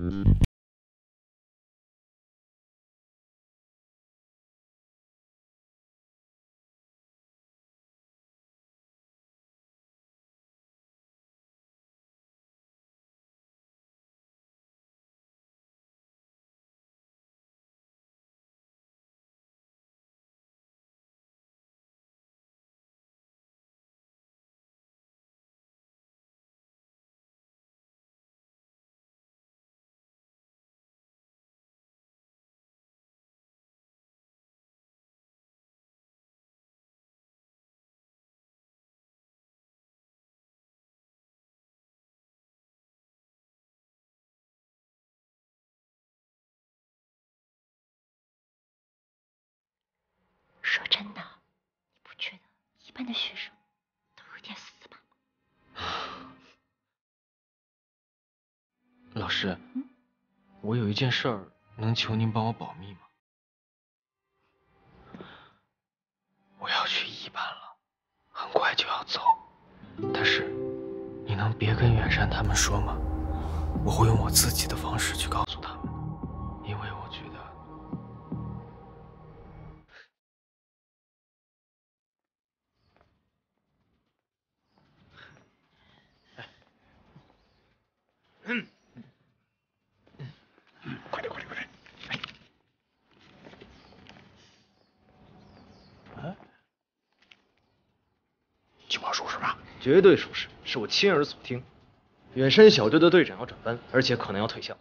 Mm-hmm. 说真的，你不觉得一般的学生都有点死板吗？老师，我有一件事儿，能求您帮我保密吗？我要去一班了，很快就要走，但是你能别跟远山他们说吗？我会用我自己的方式去告吧？绝对属实，是我亲耳所听。远山小队的队长要转班，而且可能要退校。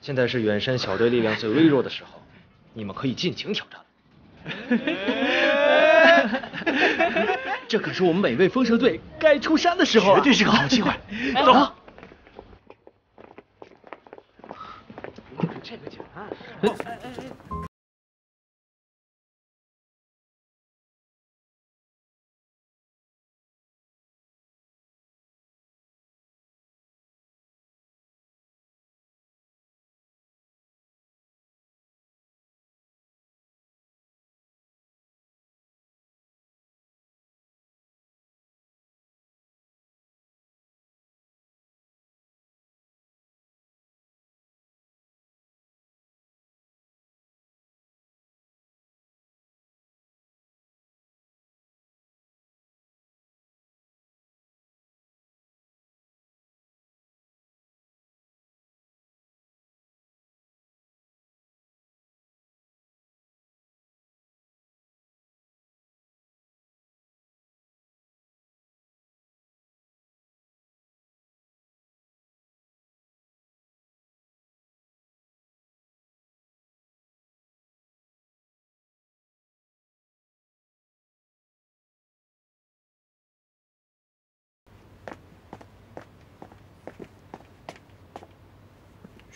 现在是远山小队力量最微弱的时候，你们可以尽情挑战了。这可是我们美味风蛇队该出山的时候啊！绝对是个好机会。走。这个简单。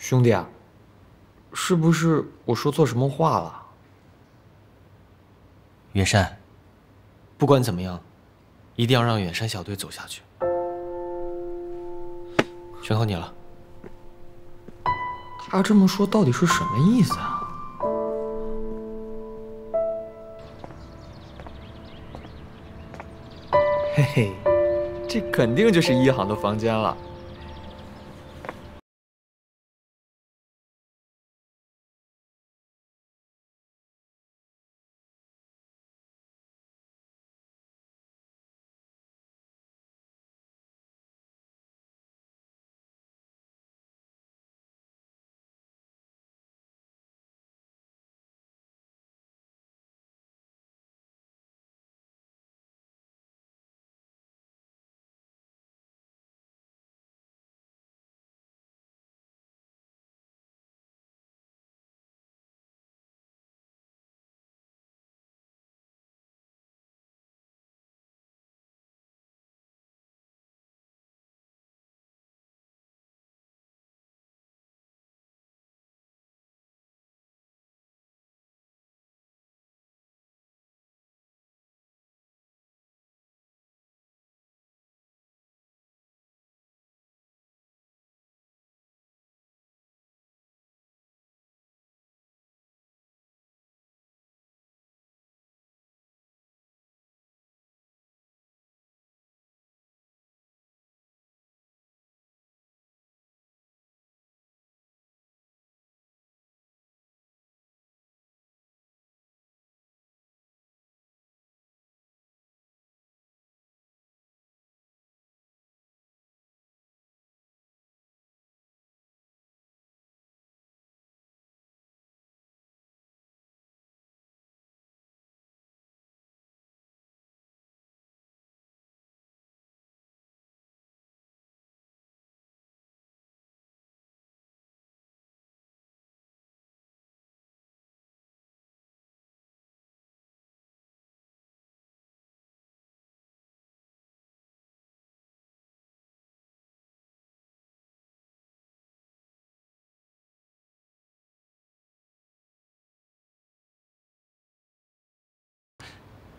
兄弟啊，是不是我说错什么话了？远山，不管怎么样，一定要让远山小队走下去。全靠你了。他这么说到底是什么意思啊？嘿嘿，这肯定就是一航的房间了。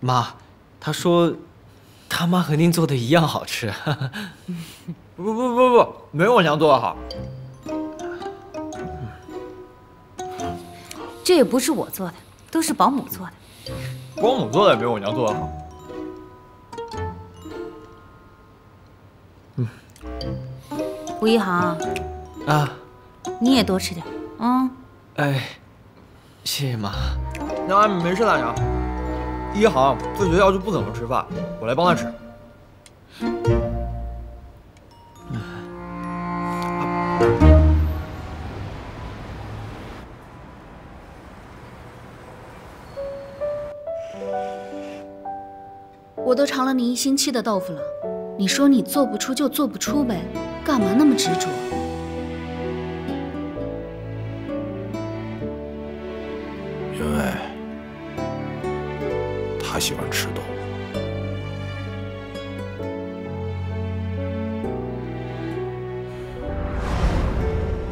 妈，他说他妈和您做的一样好吃。不不不不不，没我娘做的好。这也不是我做的，都是保姆做的。保姆做的也没我娘做的好。嗯吴一航，啊，你也多吃点，嗯。哎，谢谢妈。那没事，大娘。一航在学校就不怎么吃饭，我来帮他吃。我都尝了你一星期的豆腐了，你说你做不出就做不出呗，干嘛那么执着？因为喜欢吃豆腐。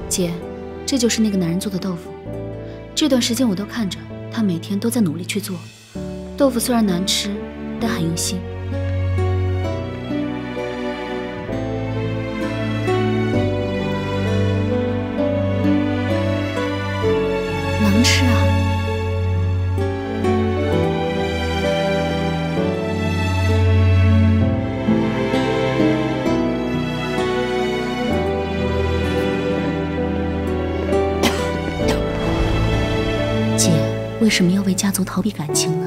姐，这就是那个男人做的豆腐。这段时间我都看着，他每天都在努力去做。豆腐虽然难吃，但很用心。什么要为家族逃避感情呢？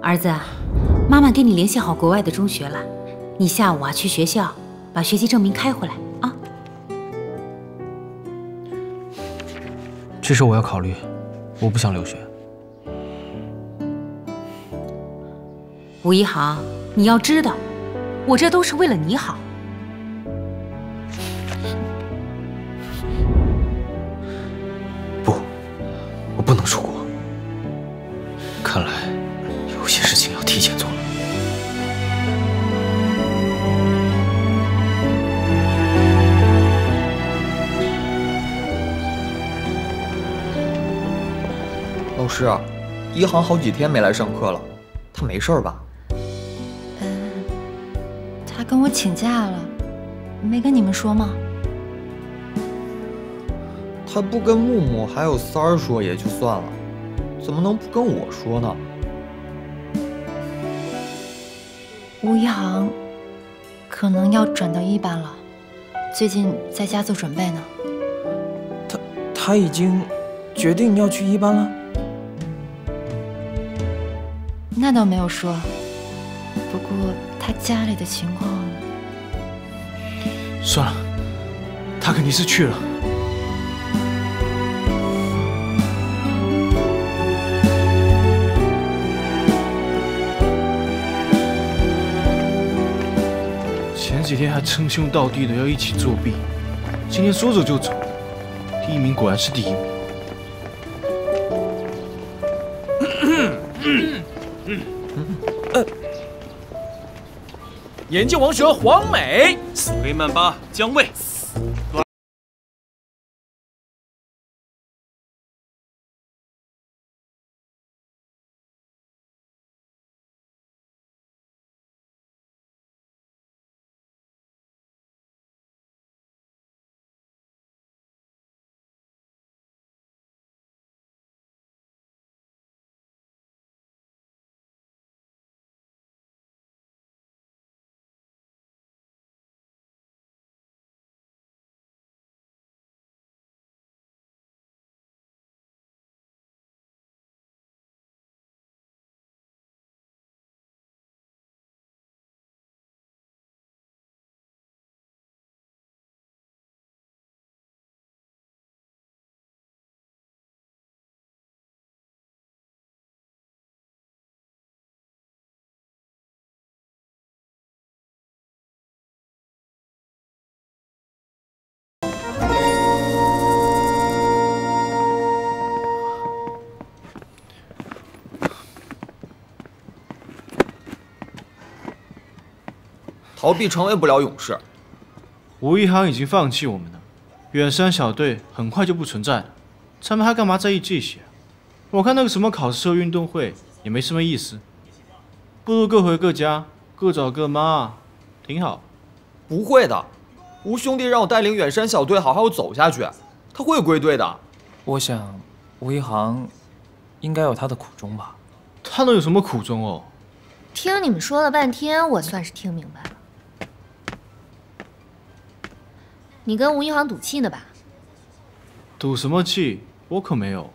儿子，妈妈给你联系好国外的中学了，你下午啊去学校把学习证明开回来啊。这事我要考虑，我不想留学。吴一航，你要知道，我这都是为了你好。不，我不能出国。看来有些事情要提前做了。老师，啊一航好几天没来上课了，他没事儿吧？我请假了，没跟你们说吗？他不跟木木还有三儿说也就算了，怎么能不跟我说呢？吴一航可能要转到一班了，最近在家做准备呢。他他已经决定要去一班了。那倒没有说，不过他家里的情况，算了，他肯定是去了。前几天还称兄道弟的要一起作弊，今天说走就走，第一名果然是第一名。眼镜王蛇黄美，黑曼巴将位，逃避成为不了勇士。吴一航已经放弃我们了，远山小队很快就不存在了，咱们还干嘛在意这些？我看那个什么考试后运动会也没什么意思，不如各回各家，各找各妈，挺好。不会的，吴兄弟让我带领远山小队好好走下去，他会归队的。我想，吴一航应该有他的苦衷吧。他能有什么苦衷哦？听你们说了半天，我算是听明白了。你跟吴一航赌气呢吧？赌什么气？我可没有。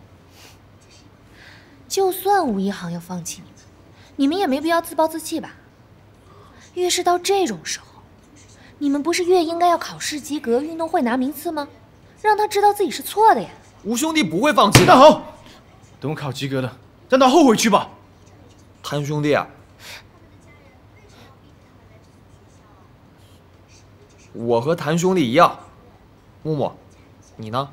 就算吴一航要放弃你们，你们也没必要自暴自弃吧？越是到这种时候，你们不是越应该要考试及格、运动会拿名次吗？让他知道自己是错的呀。吴兄弟不会放弃的。那好，等我考及格了，让他后悔去吧。谭兄弟啊，我和谭兄弟一样。木木，你呢？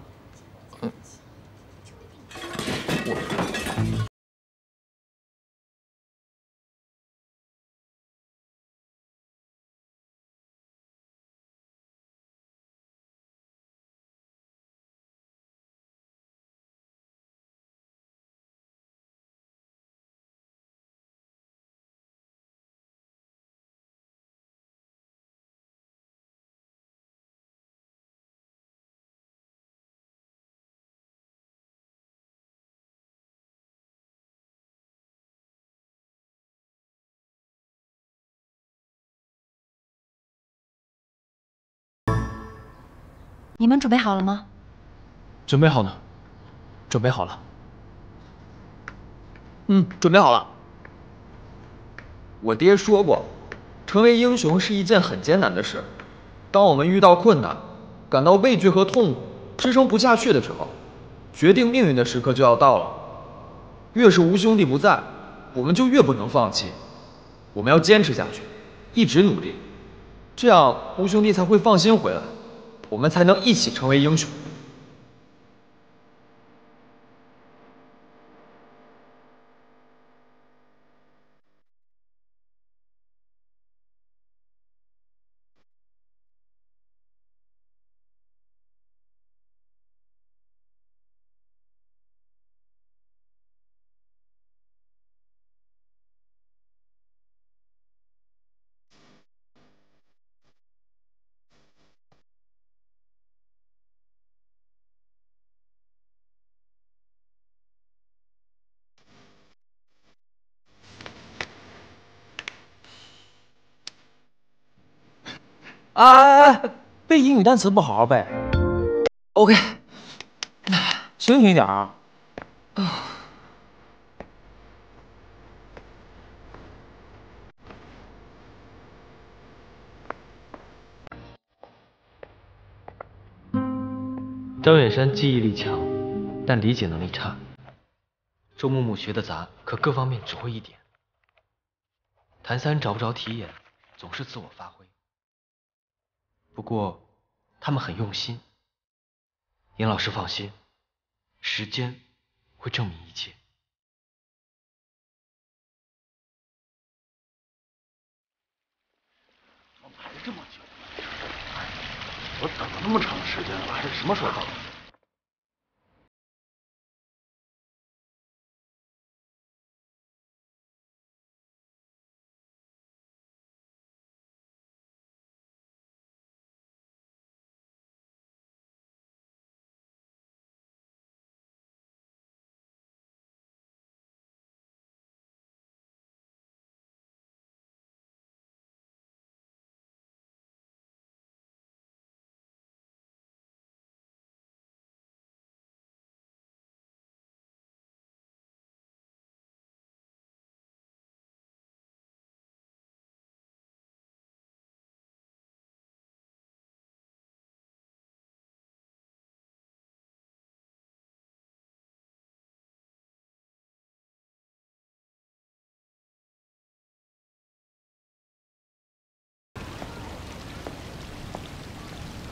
你们准备好了吗？准备好了，准备好了。嗯，准备好了。我爹说过，成为英雄是一件很艰难的事。当我们遇到困难、感到畏惧和痛苦、支撑不下去的时候，决定命运的时刻就要到了。越是吴兄弟不在，我们就越不能放弃。我们要坚持下去，一直努力，这样吴兄弟才会放心回来，我们才能一起成为英雄。哎哎哎，背英语单词不好好背。OK，清醒一点啊！张远山记忆力强，但理解能力差。周木木学的杂，可各方面只会一点。谭三找不着题眼，总是自我发挥。不过他们很用心。尹老师放心，时间会证明一切。排这么久，我等了那么长时间了，还是什么时候到？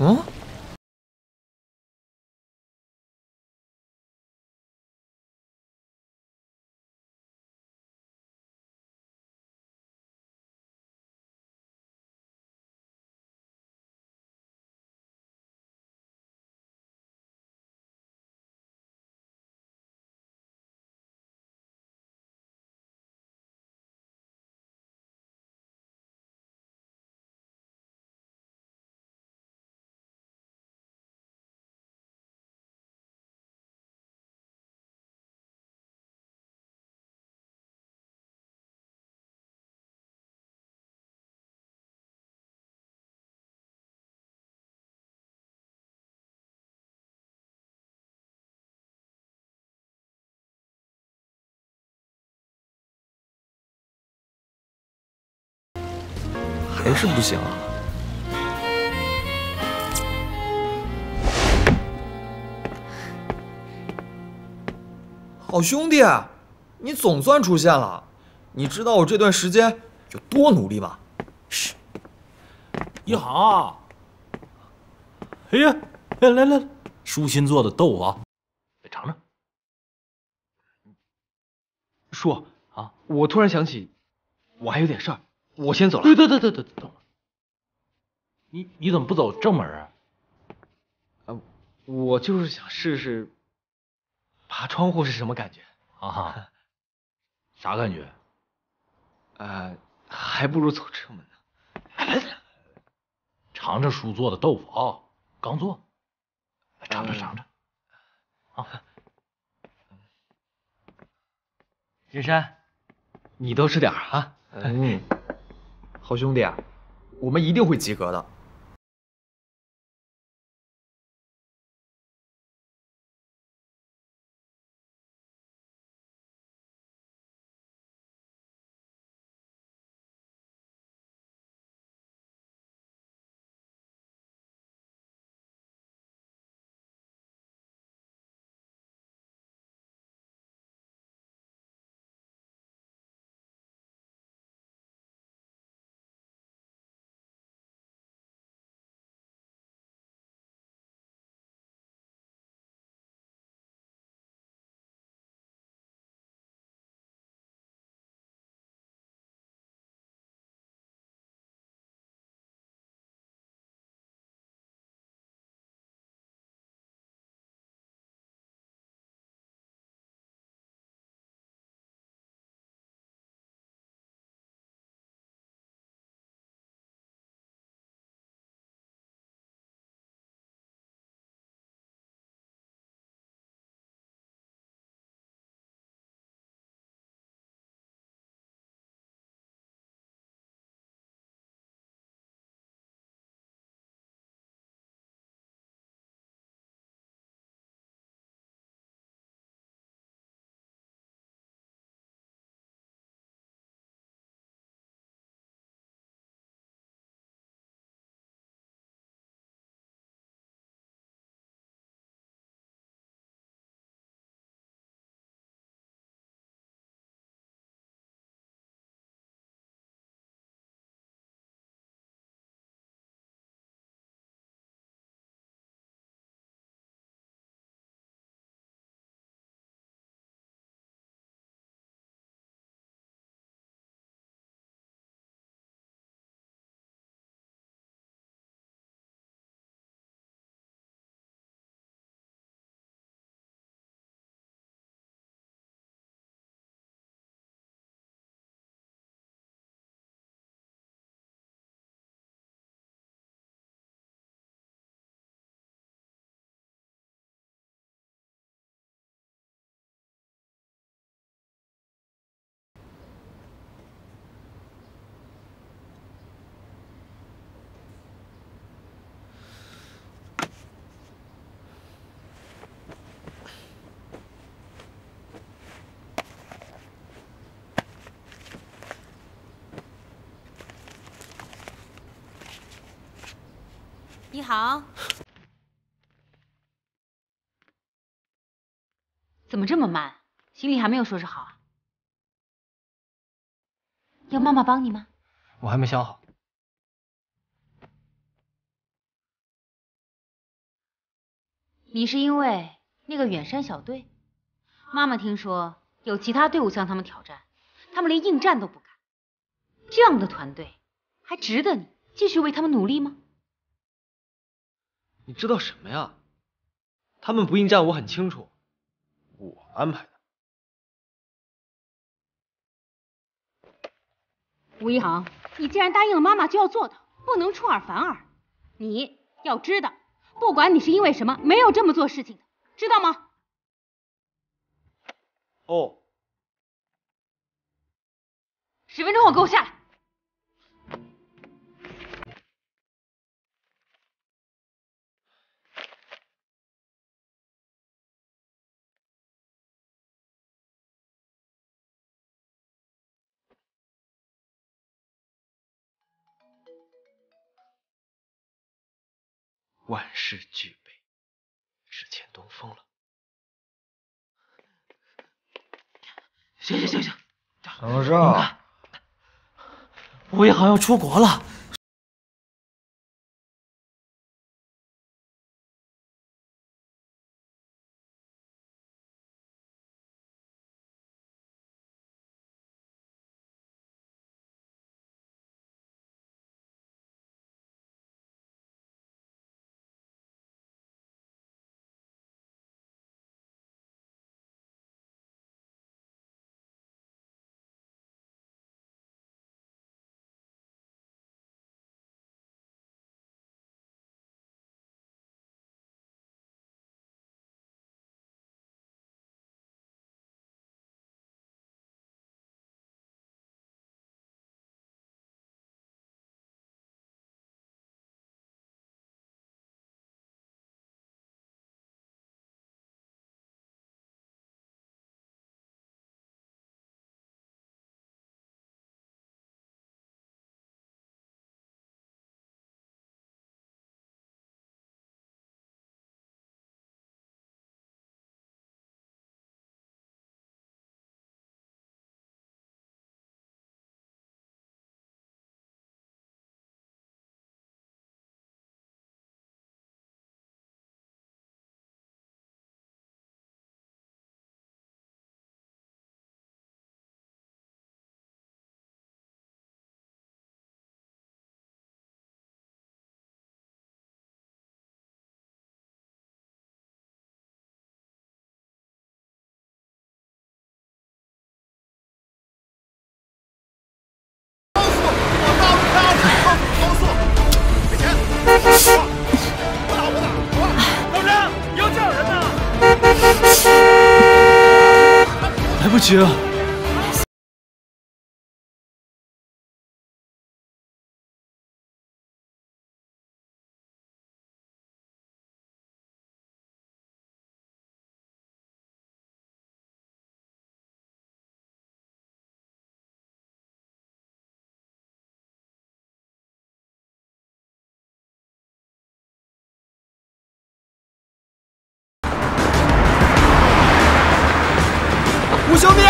嗯？还是不行啊？好兄弟，你总算出现了。你知道我这段时间有多努力吗？嘘，一航。哎呀，来来来，舒心做的豆腐啊，来尝尝。叔啊，我突然想起，我还有点事儿，我先走了。对对对对对，等会你你怎么不走正门啊？啊，我就是想试试爬窗户是什么感觉啊？啥感觉？呃，还不如走正门呢。尝尝叔做的豆腐啊，刚做，尝尝尝尝。啊，任山，你多吃点啊。嗯，好兄弟，我们一定会及格的。你好，怎么这么慢？行李还没有收拾好啊？要妈妈帮你吗？我还没想好。你是因为那个远山小队？妈妈听说有其他队伍向他们挑战，他们连应战都不敢。这样的团队还值得你继续为他们努力吗？你知道什么呀？他们不应战，我很清楚，我安排的。吴一航，你既然答应了妈妈，就要做到，不能出尔反尔。你要知道，不管你是因为什么，没有这么做事情的，知道吗？哦。十分钟后给我下来。万事俱备，是欠东风了。行行行行，怎么事啊？吴一航要出国了。来不及了。吴兄弟，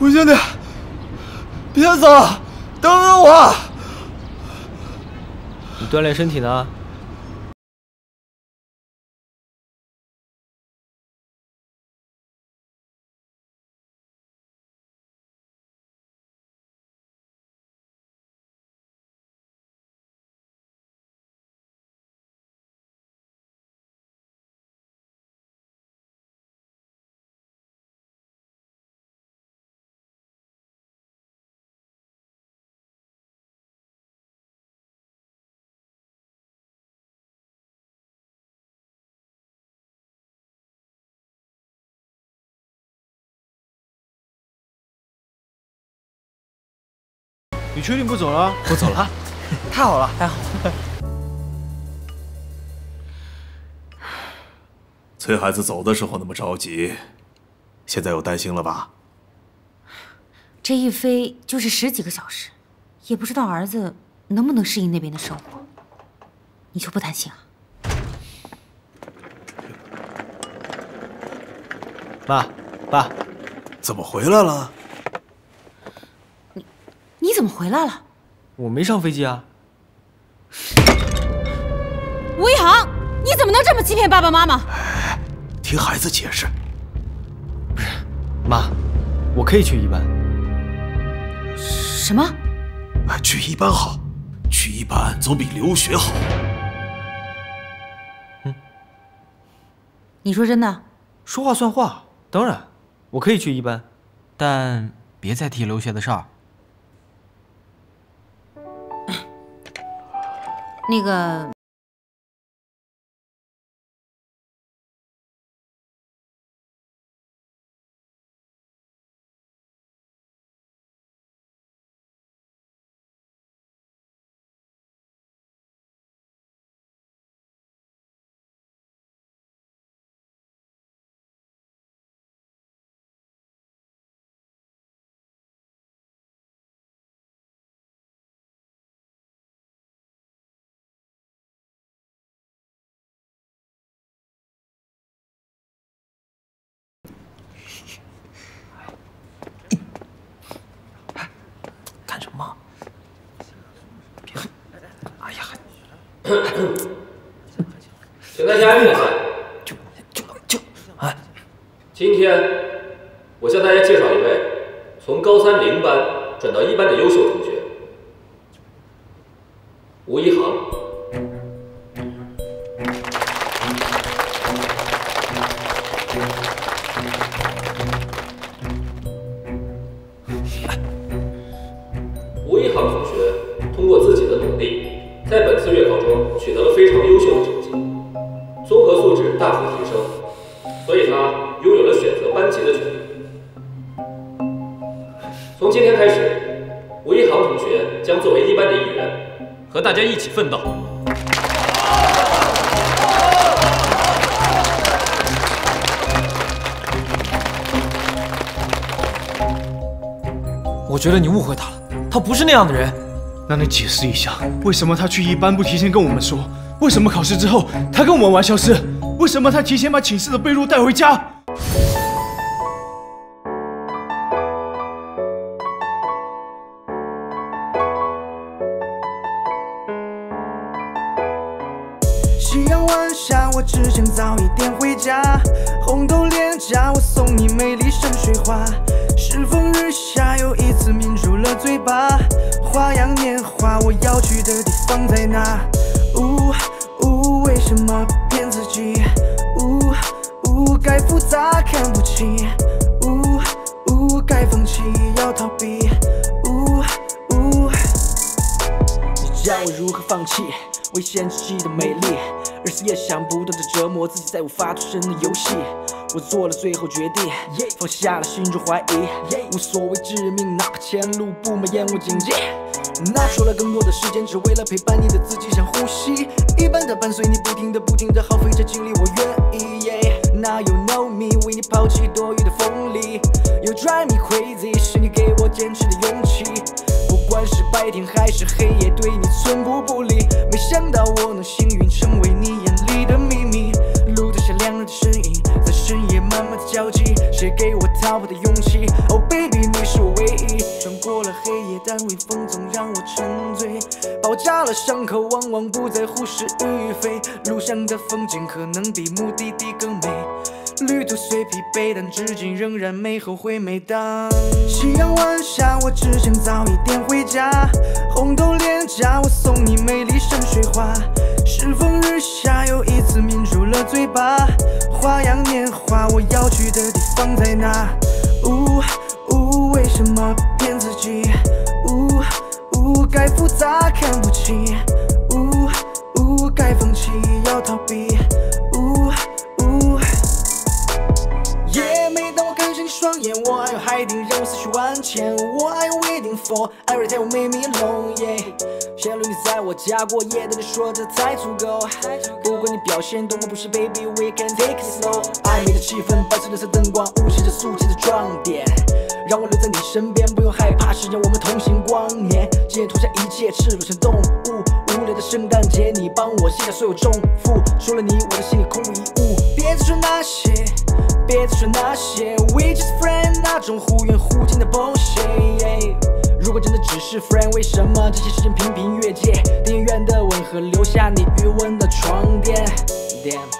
五兄弟，别走，等等我。你锻炼身体呢？你确定不走了？不走了，太好了，太好了。崔孩子走的时候那么着急，现在又担心了吧？这一飞就是十几个小时，也不知道儿子能不能适应那边的生活。你就不担心啊？妈，爸，怎么回来了？你怎么回来了？我没上飞机啊。吴一航，你怎么能这么欺骗爸爸妈妈？听孩子解释。不是妈，我可以去一班。什么？哎，去一班好，去一班总比留学好。你说真的？说话算话，当然，我可以去一班，但别再提留学的事儿。那个。大家安静下来。就就就啊！今天我向大家介绍一位从高三零班转到一班的优秀同学，吴一航。起奋斗。我觉得你误会他了，他不是那样的人。那你解释一下，为什么他去一班不提前跟我们说？为什么考试之后他跟我们玩消失？为什么他提前把寝室的被褥带回家？晚下，我只想早一点回家。红豆脸颊，我送你美丽山水画。适逢日下，又一次抿住了嘴巴。花样年华，我要去的地方在哪？呜呜，为什么骗自己？呜呜，该复杂看不清。呜呜，该放弃要逃避。呜呜，你教我如何放弃？危险之际的美丽，日思夜想，不断的折磨自己，在无法脱身的游戏。我做了最后决定，放下了心中怀疑，无所谓致命，哪怕前路布满烟雾荆棘。拿出了更多的时间，只为了陪伴你的自己，像呼吸一般的伴随你，不停的不停的耗费着精力，我愿意。Now you know me，为你抛弃多余的锋利。You drive me crazy，是你给我坚持的勇气。白天还是黑夜，对你寸步不离。没想到我能幸运成为你眼里的秘密，路灯下两人的身影，在深夜慢慢的交集。谁给我逃跑的勇气？Oh baby，你是我唯一。穿过了黑夜，但微风总让我沉醉。包扎了伤口，往往不在乎是与非。路上的风景可能比目的地更美。旅途虽疲惫，但至今仍然没后悔。每当夕阳晚下，我只想早一点回家。红豆脸颊，我送你美丽山水画。适逢日下，又一次抿住了嘴巴。花样年华，我要去的地方在哪？呜呜，为什么骗自己？呜呜，该复杂看不清。呜呜，该放弃要逃避。让我还有海底让我思绪万千。我还有 waiting for every day，我 make me alone。Yeah，陷入你在我家过夜，对你说这才足够。不管你表现多么不是，baby，we can take it slow。暧昧的气氛伴随绿色灯光，无限着肃静的装点，让我留在你身边，不用害怕，时间我们同行光年，今夜脱下一切，赤裸成动物。无聊的圣诞节，你帮我卸下所有重负，除了你，我的心里空无一物。别再说那些。别再说那些 We just friend 那种忽远忽近的 bullshit。如果真的只是 friend，为什么这些时间频频越界？电影院的吻和留下你余温的床垫。Damn。